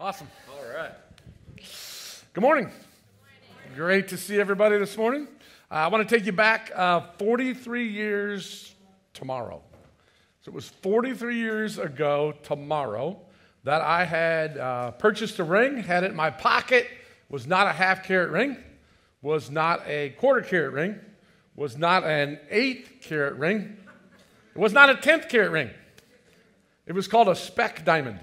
Awesome. All right. Good morning. Great to see everybody this morning. Uh, I want to take you back uh, 43 years tomorrow. So it was 43 years ago tomorrow that I had uh, purchased a ring, had it in my pocket, was not a half carat ring, was not a quarter carat ring, was not an eighth carat ring, it was not a tenth carat ring. It was called a speck diamond.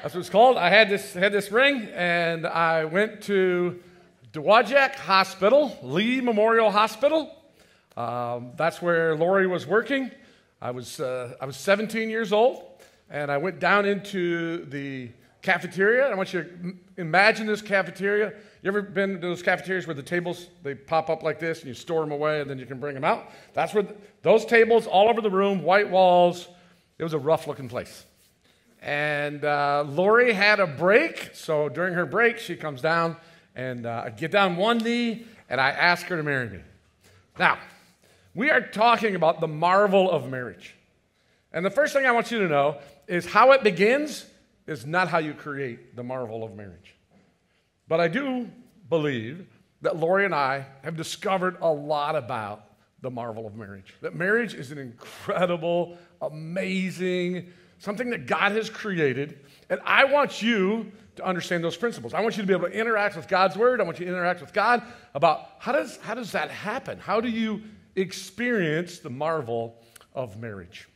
That's what it's called. I had this, had this ring, and I went to Dowagiac Hospital, Lee Memorial Hospital. Um, that's where Lori was working. I was, uh, I was 17 years old, and I went down into the cafeteria. I want you to imagine this cafeteria. You ever been to those cafeterias where the tables they pop up like this and you store them away and then you can bring them out? That's where those tables all over the room, white walls. It was a rough looking place. And uh, Lori had a break, so during her break, she comes down and uh, I get down one knee and I ask her to marry me. Now, we are talking about the marvel of marriage. And the first thing I want you to know is how it begins is not how you create the marvel of marriage. But I do believe that Lori and I have discovered a lot about the marvel of marriage. That marriage is an incredible, amazing, something that God has created. And I want you to understand those principles. I want you to be able to interact with God's word. I want you to interact with God about how does, how does that happen? How do you experience the marvel of marriage?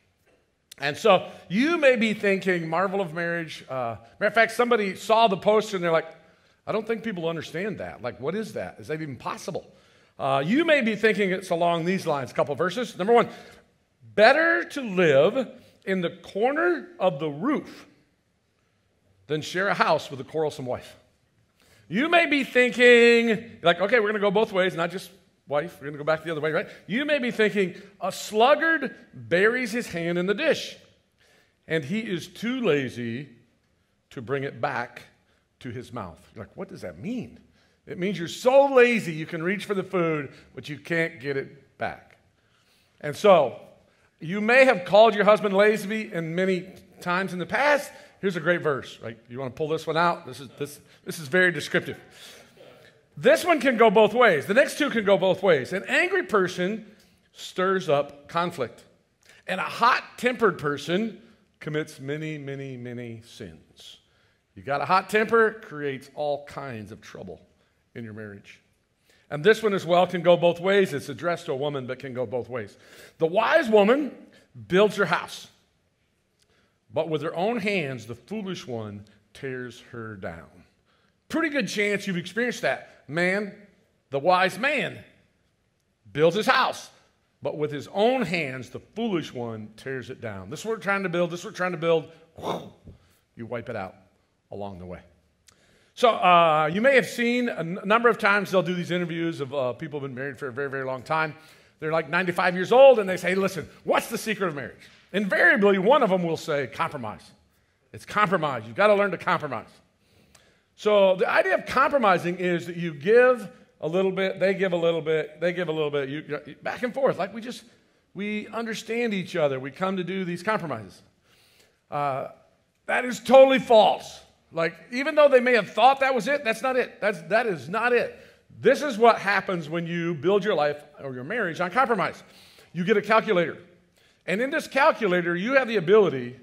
And so you may be thinking, marvel of marriage. Uh, matter of fact, somebody saw the poster and they're like, I don't think people understand that. Like, what is that? Is that even possible? Uh, you may be thinking it's along these lines. A couple verses. Number one, better to live in the corner of the roof than share a house with a quarrelsome wife. You may be thinking, like, okay, we're going to go both ways, not just wife, we're going to go back the other way, right? You may be thinking, a sluggard buries his hand in the dish, and he is too lazy to bring it back to his mouth. You're like, what does that mean? It means you're so lazy you can reach for the food, but you can't get it back. And so, you may have called your husband lazy in many times in the past. Here's a great verse, right? You want to pull this one out? This is, this, this is very descriptive. This one can go both ways. The next two can go both ways. An angry person stirs up conflict, and a hot tempered person commits many, many, many sins. You got a hot temper, creates all kinds of trouble in your marriage. And this one as well can go both ways. It's addressed to a woman, but can go both ways. The wise woman builds her house, but with her own hands, the foolish one tears her down. Pretty good chance you've experienced that. Man, the wise man, builds his house, but with his own hands, the foolish one tears it down. This is what we're trying to build. This is what we're trying to build. You wipe it out along the way. So uh, you may have seen a number of times they'll do these interviews of uh, people who've been married for a very, very long time. They're like 95 years old, and they say, listen, what's the secret of marriage? Invariably, one of them will say, compromise. It's compromise. You've got to learn to compromise. So the idea of compromising is that you give a little bit, they give a little bit, they give a little bit, you, you, back and forth. Like we just, we understand each other. We come to do these compromises. Uh, that is totally false. Like, even though they may have thought that was it, that's not it. That's, that is not it. This is what happens when you build your life or your marriage on compromise. You get a calculator. And in this calculator, you have the ability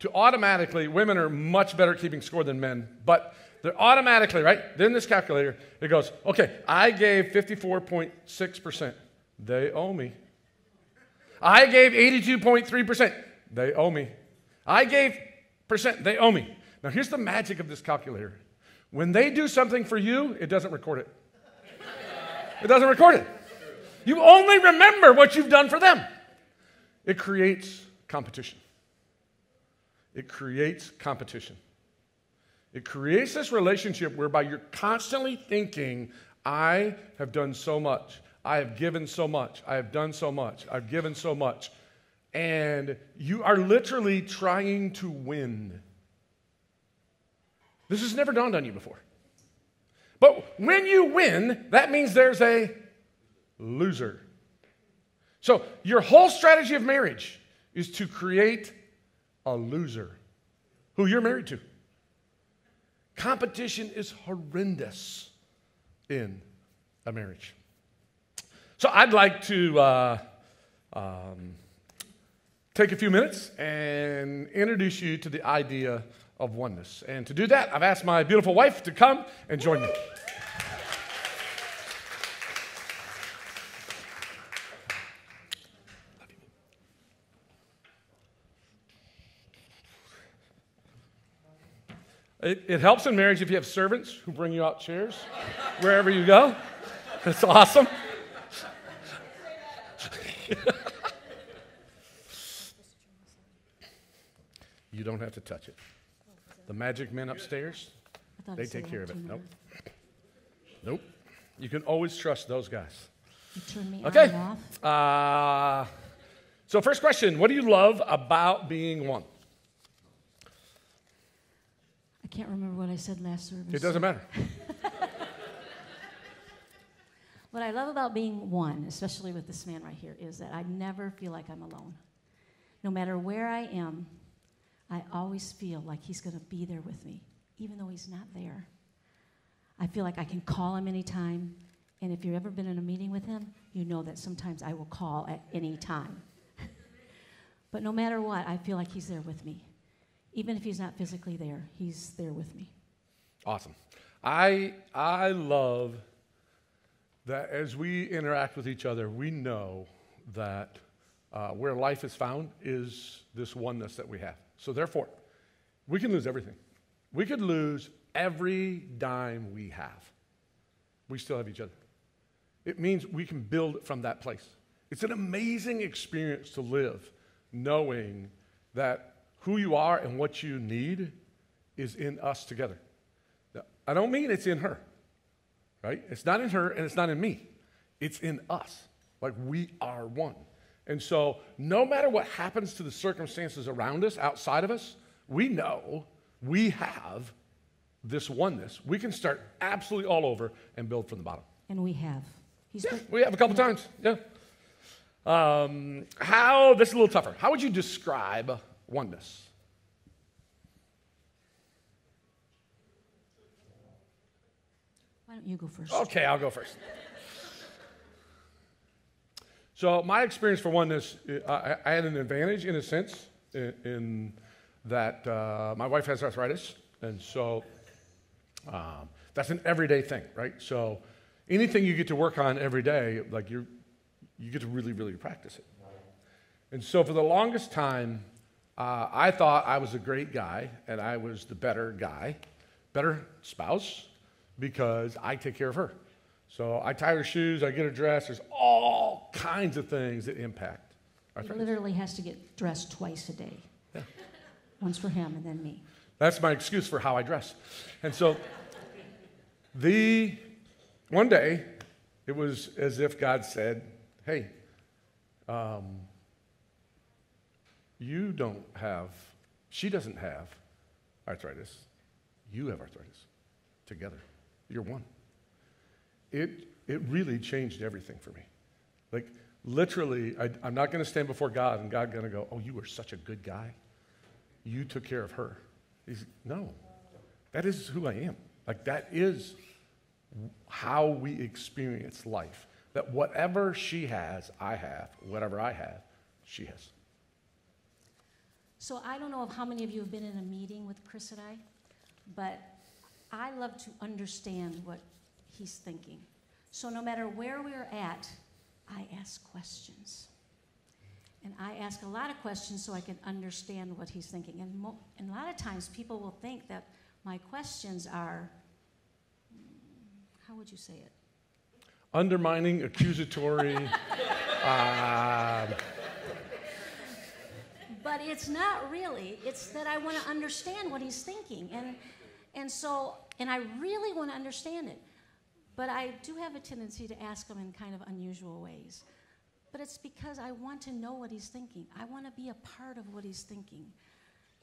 to automatically, women are much better at keeping score than men, but they're automatically, right? Then this calculator, it goes, okay, I gave 54.6%. They owe me. I gave 82.3%. They owe me. I gave percent. They owe me. Now, here's the magic of this calculator. When they do something for you, it doesn't record it. It doesn't record it. You only remember what you've done for them. It creates competition. It creates competition. It creates this relationship whereby you're constantly thinking, I have done so much. I have given so much. I have done so much. I've given so much. And you are literally trying to win. This has never dawned on you before. But when you win, that means there's a loser. So, your whole strategy of marriage is to create a loser who you're married to. competition is horrendous in a marriage. So I'd like to uh, um, take a few minutes and introduce you to the idea of oneness. And to do that, I've asked my beautiful wife to come and join me. It, it, helps in marriage if you have servants who bring you out chairs wherever you go. That's awesome. you don't have to touch it. The magic men upstairs, they take care of it. Nope. Nope. You can always trust those guys. You turn me okay. Uh, so, first question What do you love about being one? I can't remember what I said last service. It doesn't matter. what I love about being one, especially with this man right here, is that I never feel like I'm alone. No matter where I am, I always feel like he's going to be there with me, even though he's not there. I feel like I can call him anytime. And if you've ever been in a meeting with him, you know that sometimes I will call at any time. but no matter what, I feel like he's there with me even if he's not physically there, he's there with me. Awesome. I, I love that as we interact with each other, we know that uh, where life is found is this oneness that we have. So, therefore, we can lose everything. We could lose every dime we have. We still have each other. It means we can build from that place. It's an amazing experience to live knowing that who you are and what you need is in us together. Now, I don't mean it's in her, right? It's not in her and it's not in me. It's in us. Like we are one. And so, no matter what happens to the circumstances around us, outside of us, we know we have this oneness. We can start absolutely all over and build from the bottom. And we have. He's yeah, we have a couple times. Yeah. Um, how, this is a little tougher. How would you describe oneness. Why don't you go first? Okay, I'll go first. So, my experience for oneness, I, I had an advantage in a sense, in, in that uh, my wife has arthritis, and so um, that's an everyday thing, right? So, anything you get to work on every day, like you you get to really, really practice it. And so, for the longest time, uh, I thought I was a great guy and I was the better guy, better spouse, because I take care of her. So I tie her shoes, I get her dressed. There's all kinds of things that impact. He literally has to get dressed twice a day. Yeah. Once for him and then me. That's my excuse for how I dress. And so the one day it was as if God said, "Hey, um, you don't have, she doesn't have arthritis. You have arthritis together. You're one. It, it really changed everything for me. Like, literally, I, am not going to stand before God and God going to go, Oh, you were such a good guy. You took care of her. He's, no, that is who I am. Like, that is how we experience life. That whatever she has, I have. Whatever I have, she has. So I don't know how many of you have been in a meeting with Chris and I, but I love to understand what he's thinking. So no matter where we're at, I ask questions. And I ask a lot of questions so I can understand what he's thinking. And, mo- and a lot of times people will think that my questions are, how would you say it? Undermining, accusatory. uh, but it's not really. It's that I want to understand what he's thinking. And, and so, and I really want to understand it. But I do have a tendency to ask him in kind of unusual ways. But it's because I want to know what he's thinking. I want to be a part of what he's thinking.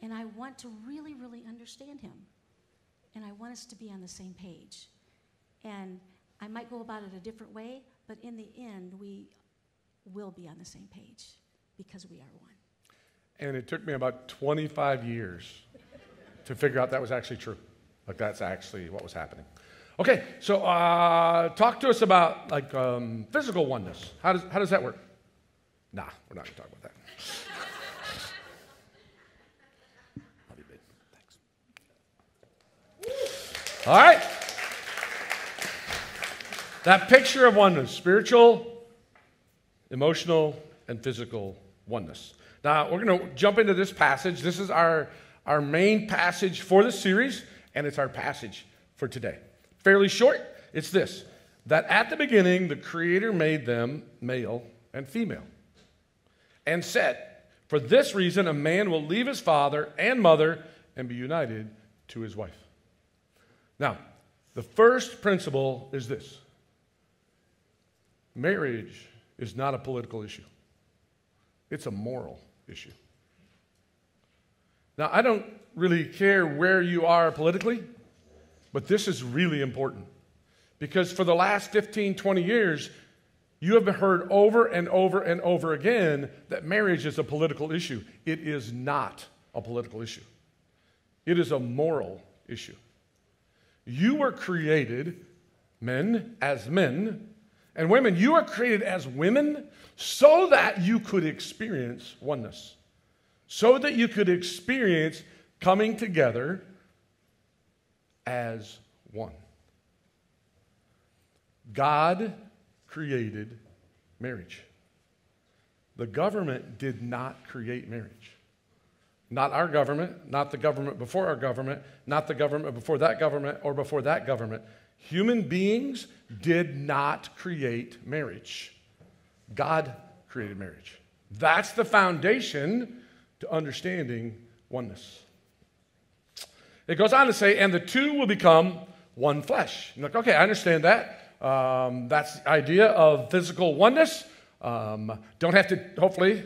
And I want to really, really understand him. And I want us to be on the same page. And I might go about it a different way, but in the end, we will be on the same page because we are one. And it took me about 25 years to figure out that was actually true. Like that's actually what was happening. Okay, so uh, talk to us about like um, physical oneness. How does, how does that work? Nah, we're not going to talk about that. Thanks. All right. That picture of oneness, spiritual, emotional, and physical oneness. Now, we're going to jump into this passage. This is our, our main passage for the series, and it's our passage for today. Fairly short. It's this that at the beginning, the Creator made them male and female, and said, For this reason, a man will leave his father and mother and be united to his wife. Now, the first principle is this marriage is not a political issue, it's a moral issue. Now, I don't really care where you are politically, but this is really important. Because for the last 15, 20 years, you have heard over and over and over again that marriage is a political issue. It is not a political issue, it is a moral issue. You were created, men, as men, and women, you are created as women so that you could experience oneness, so that you could experience coming together as one. God created marriage. The government did not create marriage. Not our government, not the government before our government, not the government before that government or before that government. Human beings did not create marriage. God created marriage. That's the foundation to understanding oneness. It goes on to say, and the two will become one flesh. You're like, okay, I understand that. Um, that's the idea of physical oneness. Um, don't have to, hopefully,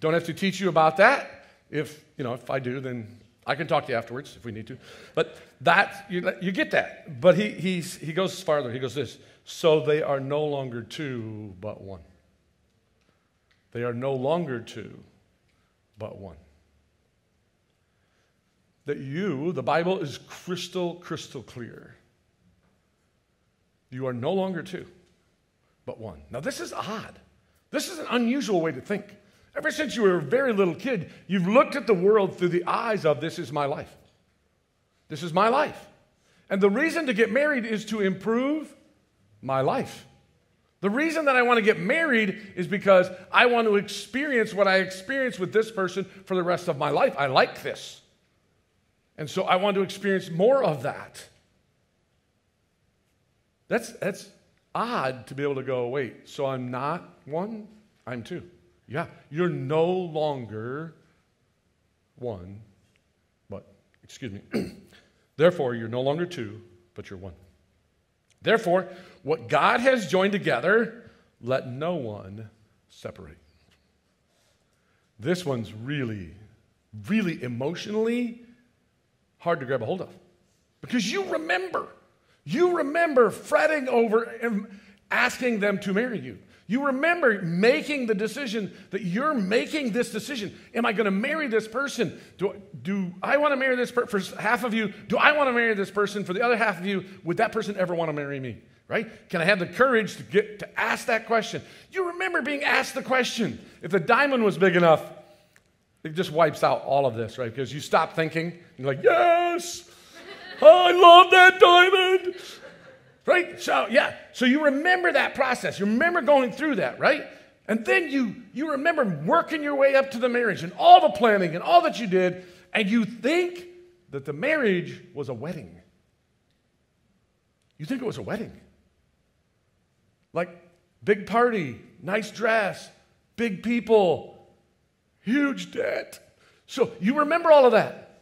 don't have to teach you about that. If, you know, if I do, then I can talk to you afterwards if we need to. But that, you, you get that. But he, he's, he goes farther. He goes this so they are no longer two, but one. They are no longer two, but one. That you, the Bible is crystal, crystal clear. You are no longer two, but one. Now, this is odd. This is an unusual way to think. Ever since you were a very little kid, you've looked at the world through the eyes of this is my life. This is my life. And the reason to get married is to improve my life. The reason that I want to get married is because I want to experience what I experience with this person for the rest of my life. I like this. And so I want to experience more of that. That's, that's odd to be able to go, wait, so I'm not one, I'm two. Yeah, you're no longer one, but, excuse me, therefore, you're no longer two, but you're one. Therefore, what God has joined together, let no one separate. This one's really, really emotionally hard to grab a hold of because you remember. You remember fretting over and asking them to marry you. You remember making the decision that you're making this decision. Am I going to marry this person? Do, do I want to marry this person? For half of you, do I want to marry this person? For the other half of you, would that person ever want to marry me? Right? Can I have the courage to get to ask that question? You remember being asked the question. If the diamond was big enough, it just wipes out all of this, right? Because you stop thinking, you're like, yes, I love that diamond. Right? So, yeah. So you remember that process. You remember going through that, right? And then you, you remember working your way up to the marriage and all the planning and all that you did, and you think that the marriage was a wedding. You think it was a wedding. Like, big party, nice dress, big people, huge debt. So you remember all of that.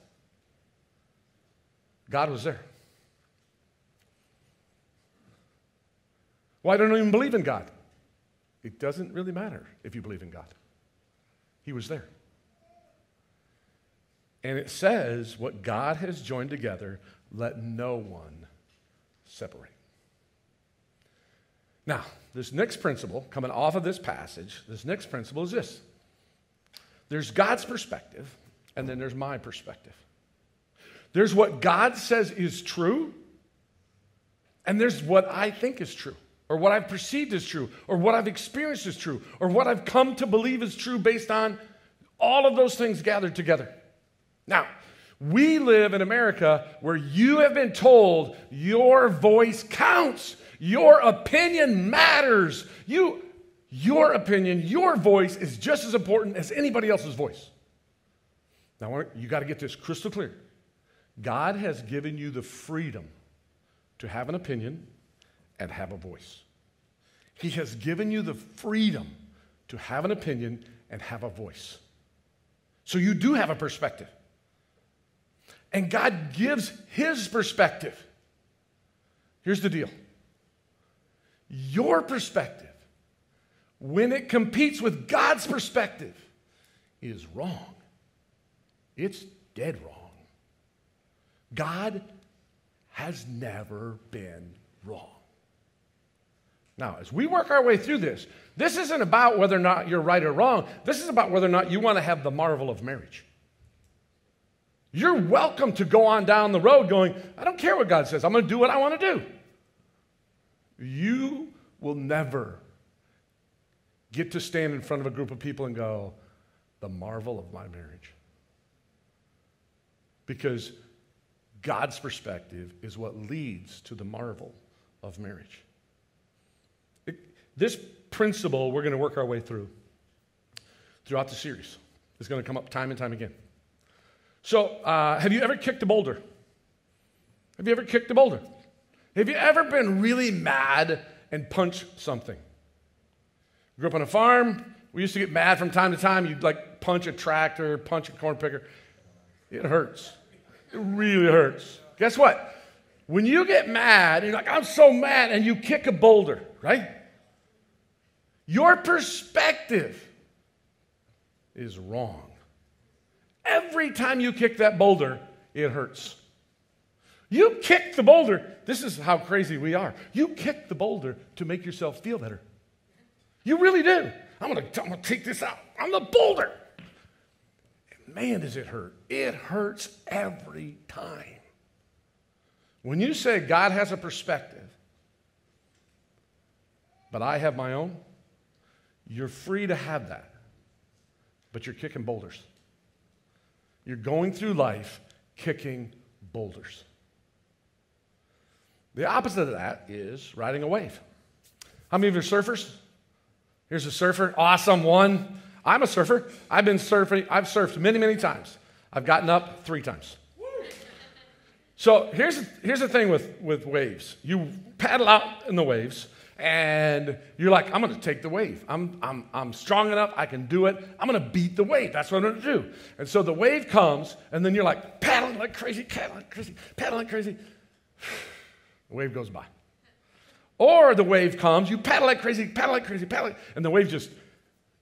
God was there. Well, don't even believe in God. It doesn't really matter if you believe in God. He was there. And it says, what God has joined together, let no one separate. Now, this next principle, coming off of this passage, this next principle is this there's God's perspective, and then there's my perspective. There's what God says is true, and there's what I think is true, or what I've perceived as true, or what I've experienced as true, or what I've come to believe is true based on all of those things gathered together. Now, we live in America where you have been told your voice counts, your opinion matters. You, your opinion, your voice is just as important as anybody else's voice. Now, you got to get this crystal clear. God has given you the freedom to have an opinion and have a voice. He has given you the freedom to have an opinion and have a voice. So you do have a perspective. And God gives His perspective. Here's the deal your perspective, when it competes with God's perspective, is wrong. It's dead wrong. God has never been wrong. Now, as we work our way through this, this isn't about whether or not you're right or wrong. This is about whether or not you want to have the marvel of marriage. You're welcome to go on down the road going, I don't care what God says, I'm going to do what I want to do. You will never get to stand in front of a group of people and go, the marvel of my marriage. Because God's perspective is what leads to the marvel of marriage. It, this principle we're going to work our way through throughout the series. It's going to come up time and time again. So, uh, have you ever kicked a boulder? Have you ever kicked a boulder? Have you ever been really mad and punched something? Grew up on a farm. We used to get mad from time to time. You'd like punch a tractor, punch a corn picker. It hurts. It really hurts. Guess what? When you get mad, you're like, I'm so mad, and you kick a boulder, right? Your perspective is wrong. Every time you kick that boulder, it hurts. You kick the boulder. This is how crazy we are. You kick the boulder to make yourself feel better. You really do. I'm going to I'm to take this out. I'm the boulder. Man, does it hurt. It hurts every time. When you say God has a perspective, but I have my own, you're free to have that. But you're kicking boulders. You're going through life kicking boulders. The opposite of that is riding a wave. How many of you are surfers? Here's a surfer. Awesome one. I'm a surfer. I've been surfing. I've surfed many, many times. I've gotten up three times. So here's, here's the thing with, with waves. You paddle out in the waves, and you're like, I'm going to take the wave. I'm, I'm, I'm strong enough. I can do it. I'm going to beat the wave. That's what I'm going to do. And so the wave comes, and then you're like paddling like crazy, paddling crazy, paddling crazy. The wave goes by. Or the wave comes, you paddle like crazy, paddle like crazy, paddle like, and the wave just,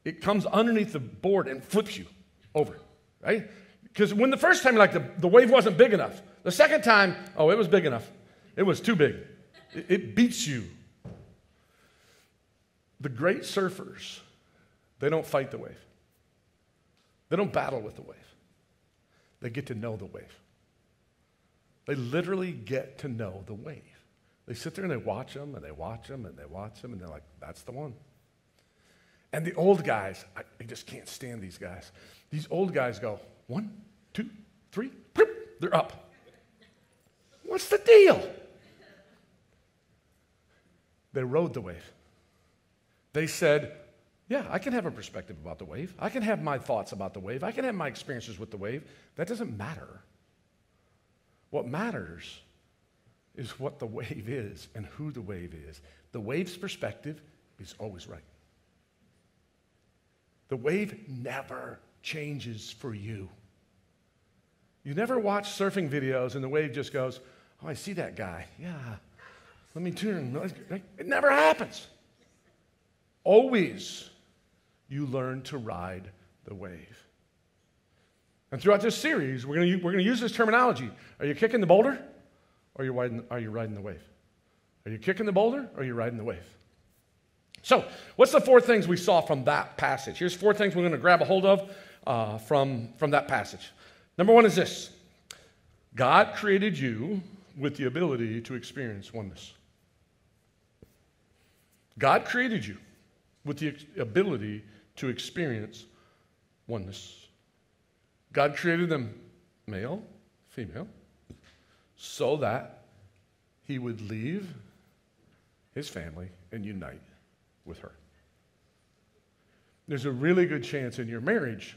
it comes underneath the board and flips you over, right? Because when the first time, like the, the wave wasn't big enough. The second time, oh, it was big enough. It was too big. It, it beats you. The great surfers, they don't fight the wave. They don't battle with the wave. They get to know the wave. They literally get to know the wave. They sit there and they watch them and they watch them and they watch them and they're like, that's the one. And the old guys, I, I just can't stand these guys. These old guys go, one, two, three, they're up. What's the deal? They rode the wave. They said, Yeah, I can have a perspective about the wave. I can have my thoughts about the wave. I can have my experiences with the wave. That doesn't matter. What matters is what the wave is and who the wave is. The wave's perspective is always right. The wave never changes for you. You never watch surfing videos and the wave just goes, Oh, I see that guy. Yeah, let me turn. It never happens. Always you learn to ride the wave. And throughout this series, we're going we're to use this terminology. Are you kicking the boulder? Or are you, riding, are you riding the wave? Are you kicking the boulder or are you riding the wave? So, what's the four things we saw from that passage? Here's four things we're going to grab a hold of uh, from, from that passage. Number one is this God created you with the ability to experience oneness. God created you with the ability to experience oneness. God created them male, female, so that he would leave his family and unite with her. There's a really good chance in your marriage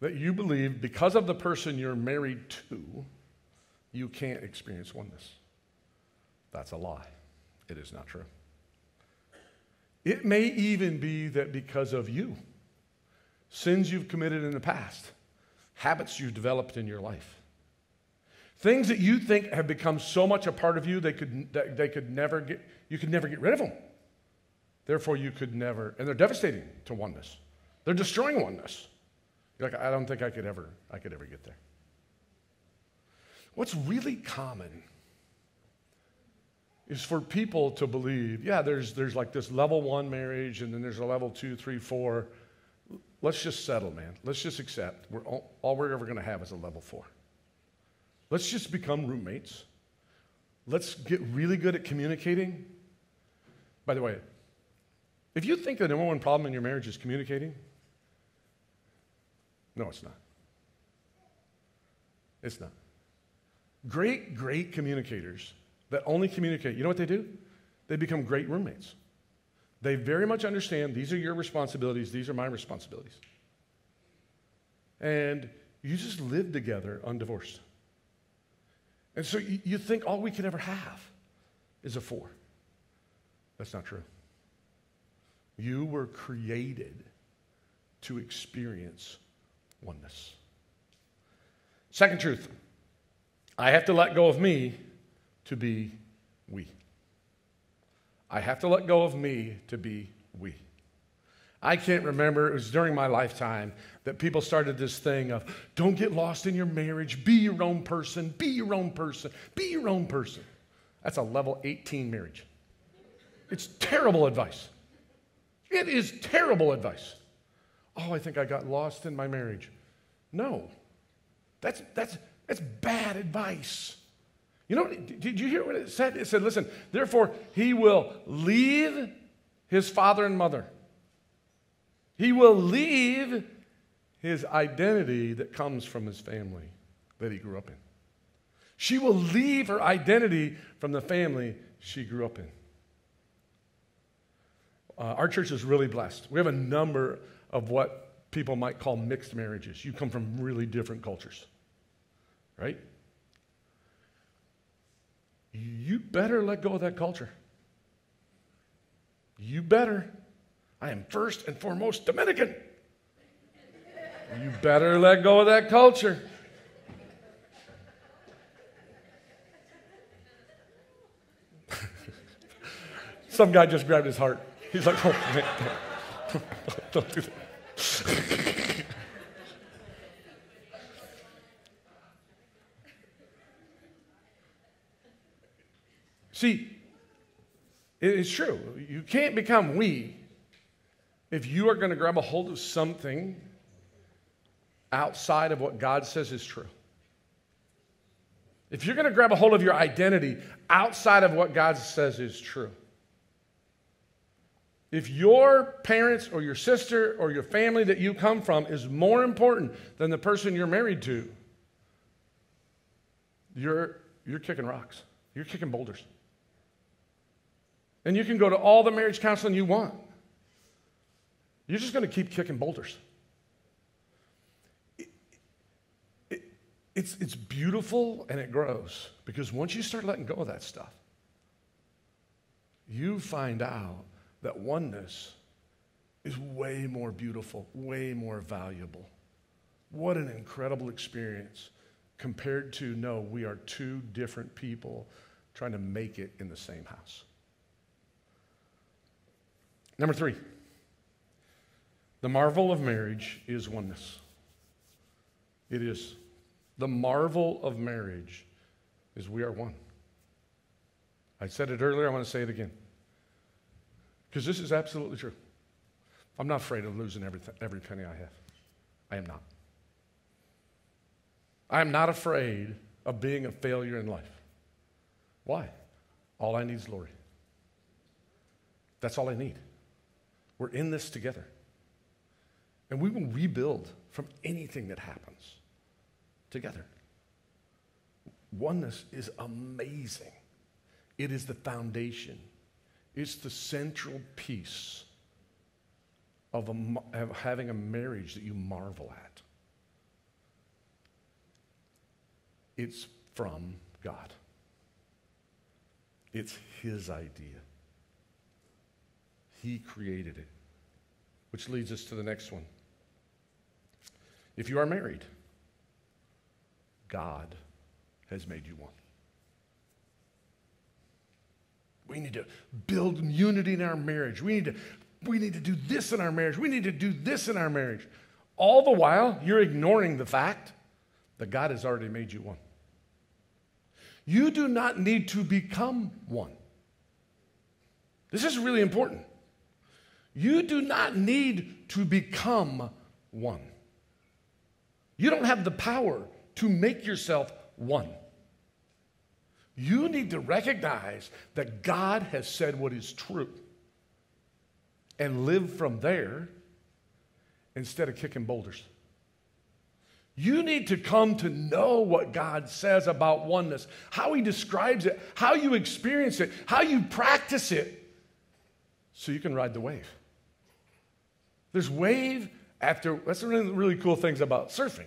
that you believe because of the person you're married to, you can't experience oneness. That's a lie. It is not true. It may even be that because of you, sins you've committed in the past, habits you've developed in your life, things that you think have become so much a part of you they could, they could never get, you could never get rid of them. Therefore, you could never, and they're devastating to oneness. They're destroying oneness. You're like, I don't think I could ever, I could ever get there. What's really common is for people to believe, yeah, there's, there's like this level one marriage, and then there's a level two, three, four. Let's just settle, man. Let's just accept. We're all, all we're ever going to have is a level four. Let's just become roommates. Let's get really good at communicating. By the way, if you think the number one problem in your marriage is communicating, no, it's not. It's not. Great, great communicators that only communicate, you know what they do? They become great roommates. They very much understand these are your responsibilities, these are my responsibilities. And you just live together undivorced. And so you, think all we can ever have is a four. That's not true. You were created to experience oneness. Second truth I have to let go of me to be we. I have to let go of me to be we. I can't remember, it was during my lifetime that people started this thing of don't get lost in your marriage, be your own person, be your own person, be your own person. That's a level 18 marriage. It's terrible advice. It is terrible advice. Oh, I think I got lost in my marriage. No, that's, that's, that's bad advice. You know, did you hear what it said? It said, listen, therefore, he will leave his father and mother. He will leave his identity that comes from his family that he grew up in. She will leave her identity from the family she grew up in. Uh, our church is really blessed. We have a number of what people might call mixed marriages. You come from really different cultures, right? You better let go of that culture. You better. I am first and foremost Dominican. You better let go of that culture. Some guy just grabbed his heart. He's like, oh, man, don't, do that. See, it's true. You can't become we if you are going to grab a hold of something outside of what God says is true. If you're going to grab a hold of your identity outside of what God says is true, if your parents or your sister or your family that you come from is more important than the person you're married to, you're, you're kicking rocks. You're kicking boulders. And you can go to all the marriage counseling you want. You're just going to keep kicking boulders. It, it, it's, it's beautiful and it grows because once you start letting go of that stuff, you find out that oneness is way more beautiful, way more valuable. What an incredible experience compared to no, we are two different people trying to make it in the same house. Number three, the marvel of marriage is oneness. It is. The marvel of marriage is we are one. I said it earlier, I want to say it again. Because this is absolutely true. I'm not afraid of losing every, every penny I have. I am not. I'm not afraid of being a failure in life. Why? All I need is Lori. That's all I need. We're in this together. And we will rebuild from anything that happens together. Oneness is amazing. It is the foundation, it's the central piece of, a, of having a marriage that you marvel at. It's from God. It's His idea. He created it. Which leads us to the next one. If you are married, God has made you one. We need to build unity in our marriage. We need to, we need to do this in our marriage. We need to do this in our marriage. All the while, you're ignoring the fact that God has already made you one. You do not need to become one. This is really important. You do not need to become one. You don't have the power to make yourself one. You need to recognize that God has said what is true and live from there instead of kicking boulders. You need to come to know what God says about oneness, how He describes it, how you experience it, how you practice it, so you can ride the wave. There's wave after, that's one of the really cool things about surfing,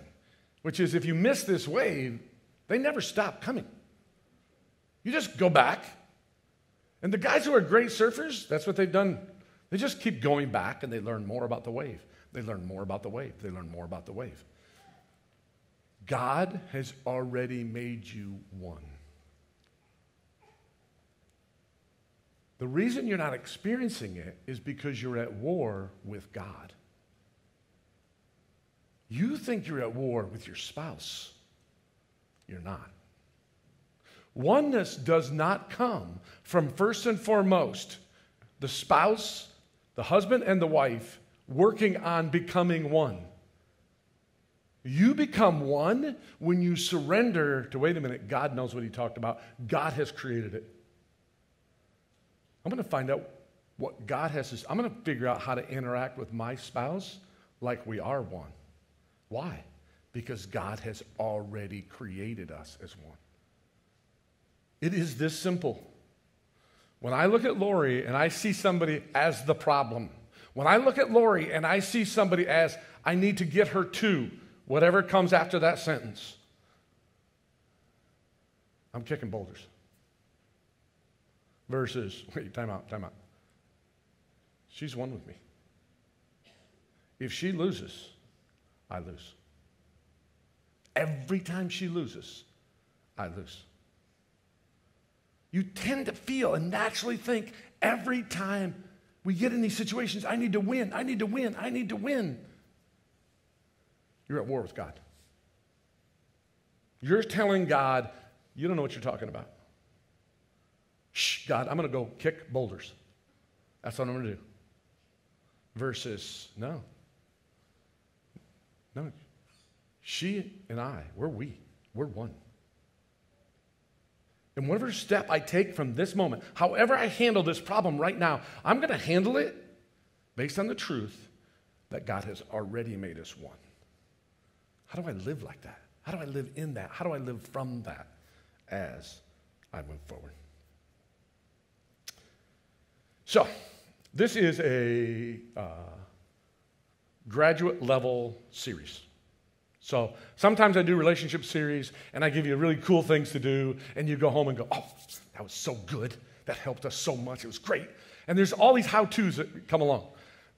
which is if you miss this wave, they never stop coming. You just go back. And the guys who are great surfers, that's what they've done. They just keep going back and they learn more about the wave. They learn more about the wave. They learn more about the wave. God has already made you one. The reason you're not experiencing it is because you're at war with God. You think you're at war with your spouse. You're not. Oneness does not come from first and foremost the spouse, the husband, and the wife working on becoming one. You become one when you surrender to wait a minute, God knows what He talked about, God has created it. I'm going to find out what God has I'm going to figure out how to interact with my spouse like we are one. Why? Because God has already created us as one. It is this simple. When I look at Lori and I see somebody as the problem, when I look at Lori and I see somebody as I need to get her to whatever comes after that sentence, I'm kicking boulders versus, wait, time out, time out. She's one with me. If she loses, I lose. Every time she loses, I lose. You tend to feel and naturally think every time we get in these situations, I need to win, I need to win, I need to win. You're at war with God. You're telling God, you don't know what you're talking about. Shh, God, I'm going to go kick boulders. That's what I'm going to do. Versus, no. No. She and I, we're we. We're one. And whatever step I take from this moment, however I handle this problem right now, I'm going to handle it based on the truth that God has already made us one. How do I live like that? How do I live in that? How do I live from that as I move forward? So, this is a uh, graduate level series. So sometimes I do relationship series and I give you really cool things to do, and you go home and go, oh, that was so good. That helped us so much. It was great. And there's all these how to's that come along.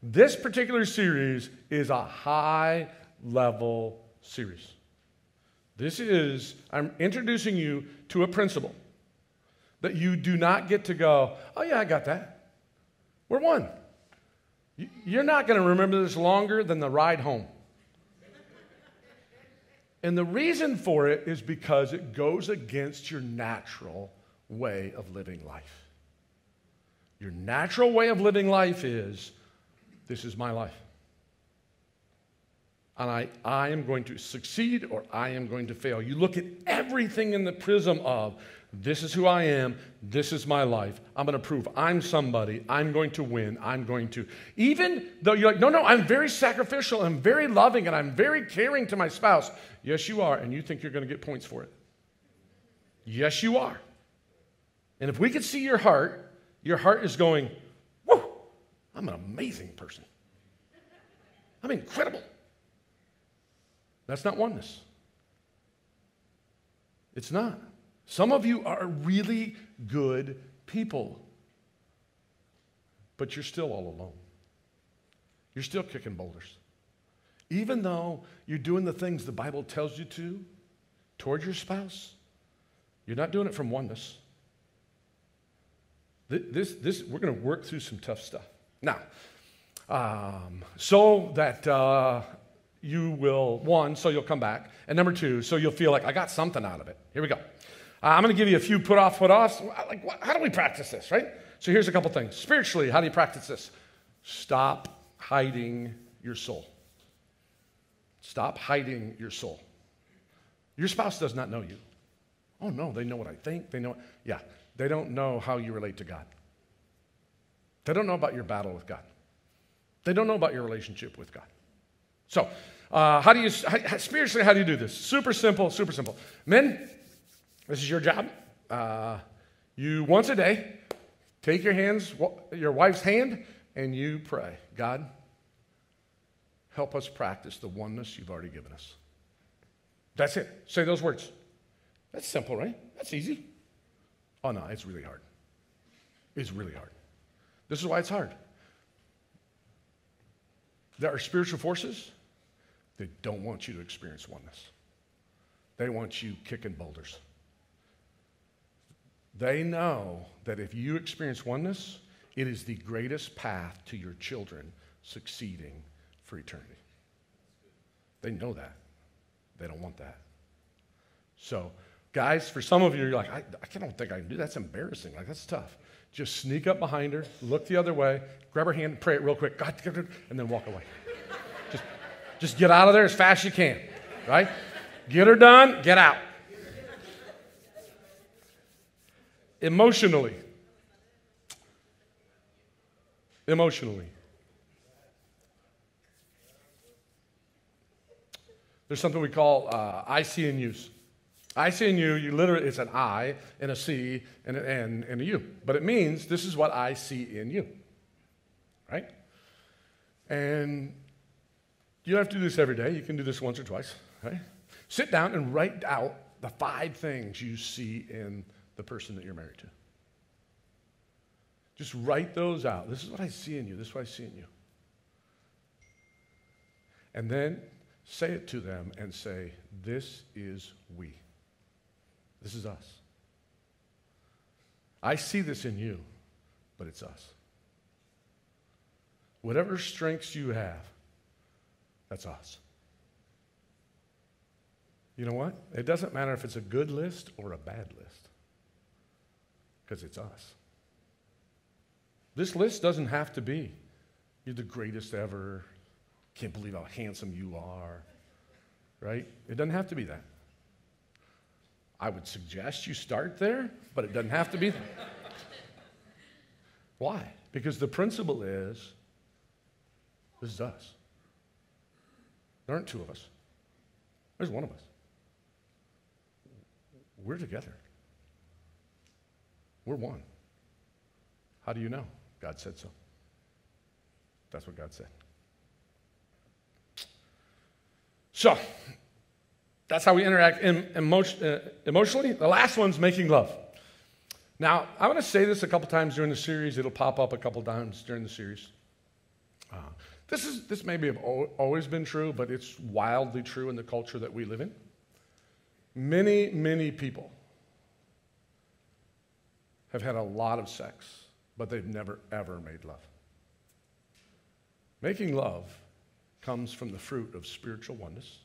This particular series is a high level series. This is, I'm introducing you to a principle that you do not get to go, oh, yeah, I got that. We're one. You're not going to remember this longer than the ride home. And the reason for it is because it goes against your natural way of living life. Your natural way of living life is this is my life. and I, I am going to succeed or I am going to fail. You look at everything in the prism of this is who I am, this is my life. I'm going to prove I'm somebody, I'm going to win, I'm going to. Even though you're like, no, no, I'm very sacrificial, I'm very loving, and I'm very caring to my spouse. Yes, you are, and you think you're going to get points for it. Yes, you are. And if we could see your heart, your heart is going, whoa, I'm an amazing person. I'm incredible. That's not oneness. It's not. Some of you are really good people, but you're still all alone. You're still kicking boulders. Even though you're doing the things the Bible tells you to toward your spouse, you're not doing it from oneness. This, this, we're going to work through some tough stuff. Now, um, so that uh, you will, one, so you'll come back, and number two, so you'll feel like I got something out of it. Here we go. Uh, I'm going to give you a few put off, put offs. Like, how do we practice this, right? So here's a couple things. Spiritually, how do you practice this? Stop hiding your soul. Stop hiding your soul. Your spouse does not know you. Oh, no, they know what I think. They know, yeah, they don't know how you relate to God. They don't know about your battle with God. They don't know about your relationship with God. So, uh, how do you, how, spiritually, how do you do this? Super simple, super simple. Men, this is your job. Uh, you, once a day, take your hands, your wife's hand, and you pray God, help us practice the oneness you've already given us. That's it. Say those words. That's simple, right? That's easy. Oh, no, it's really hard. It's really hard. This is why it's hard. There are spiritual forces that don't want you to experience oneness. They want you kicking boulders. They know that if you experience oneness, it is the greatest path to your children succeeding for eternity. They know that. They don't want that. So, guys, for some of you, you're like, I, I don't think I can do that. That's embarrassing. Like, that's tough. Just sneak up behind her, look the other way, grab her hand, pray it real quick, God, and then walk away. just, just get out of there as fast as you can, right? Get her done, get out. Emotionally. Emotionally. There's something we call uh, I see and use. I see in you, you literally, it's an I and a C and an N and a U. But it means this is what I see in you. Right? And you don't have to do this every day. You can do this once or twice. Right? Sit down and write out the five things you see in the person that you're married to. Just write those out. This is what I see in you. This is what I see in you. And then say it to them and say, This is we. This is us. I see this in you, but it's us. Whatever strengths you have, that's us. You know what? It doesn't matter if it's a good list or a bad list, because it's us. This list doesn't have to be you're the greatest ever, can't believe how handsome you are, right? It doesn't have to be that. I would suggest you start there, but it doesn't have to be there. Why? Because the principle is this is us. There aren't two of us, there's one of us. We're together, we're one. How do you know? God said so. That's what God said. So, that's how we interact uh, emotionally. The last one's making love. Now, I'm going to say this a couple times during the series. It'll pop up a couple times during the series. Uh, this, is, this may have always been true, but it's wildly true in the culture that we live in. Many, many people have had a lot of sex, but they've never, ever made love. Making love comes from the fruit of spiritual oneness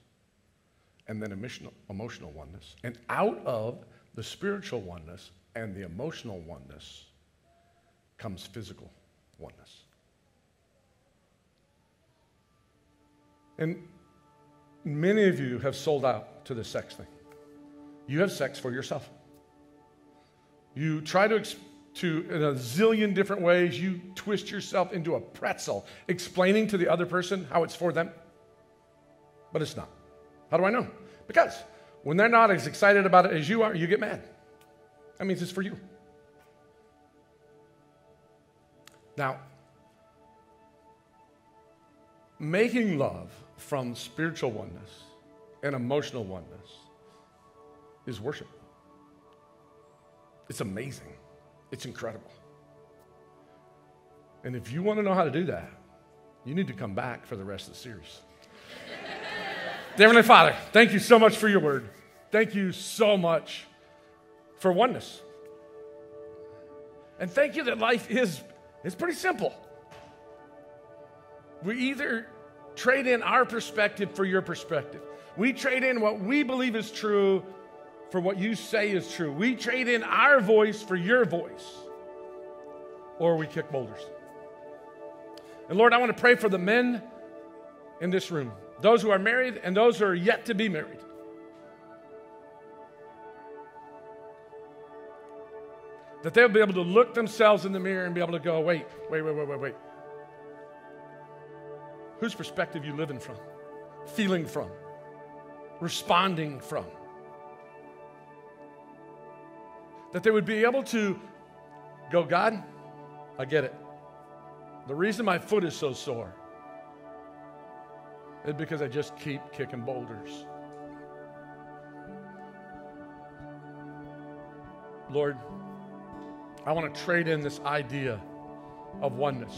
and then emotional, emotional oneness. And out of the spiritual oneness and the emotional oneness comes physical oneness. And Many of you have sold out to the sex thing. You have sex for yourself. You try to, to, in a zillion different ways, you twist yourself into a pretzel, explaining to the other person how it's for them, but it's not. How do I know? Because when they're not as excited about it as you are, you get mad. That means it's for you. Now, making love from spiritual oneness and emotional oneness is worship. It's amazing. It's incredible. And if you want to know how to do that, you need to come back for the rest of the series. Heavenly Father, thank you so much for your word. Thank you so much for oneness. And thank you that life is it's pretty simple. We either trade in our perspective for your perspective. We trade in what we believe is true for what you say is true. We trade in our voice for your voice. Or we kick boulders. And Lord, I want to pray for the men in this room, those who are married and those who are yet to be married. That they'll be able to look themselves in the mirror and be able to go, wait, wait, wait, wait, wait, wait. Whose perspective you living from, feeling from, responding from? That they would be able to go, God, I get it. The reason my foot is so sore is because I just keep kicking boulders. Lord, I want to trade in this idea of oneness,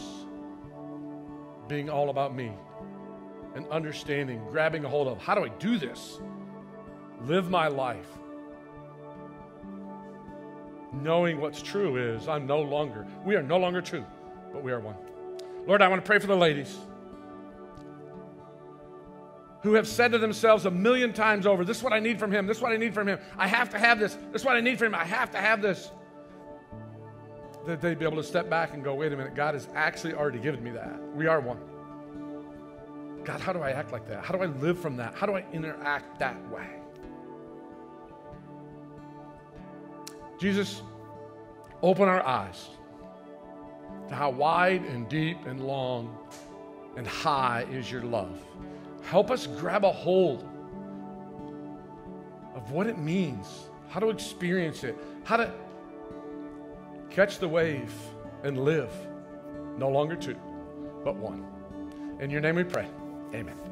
being all about me, and understanding, grabbing a hold of how do I do this? Live my life. Knowing what's true is I'm no longer, we are no longer two, but we are one. Lord, I want to pray for the ladies who have said to themselves a million times over, This is what I need from him. This is what I need from him. I have to have this. This is what I need from him. I have to have this that they'd be able to step back and go, wait a minute, God has actually already given me that. We are one. God, how do I act like that? How do I live from that? How do I interact that way? Jesus, open our eyes to how wide and deep and long and high is your love. Help us grab a hold of what it means, how to experience it, how to catch the wave and live no longer two, but one. In your name we pray. Amen.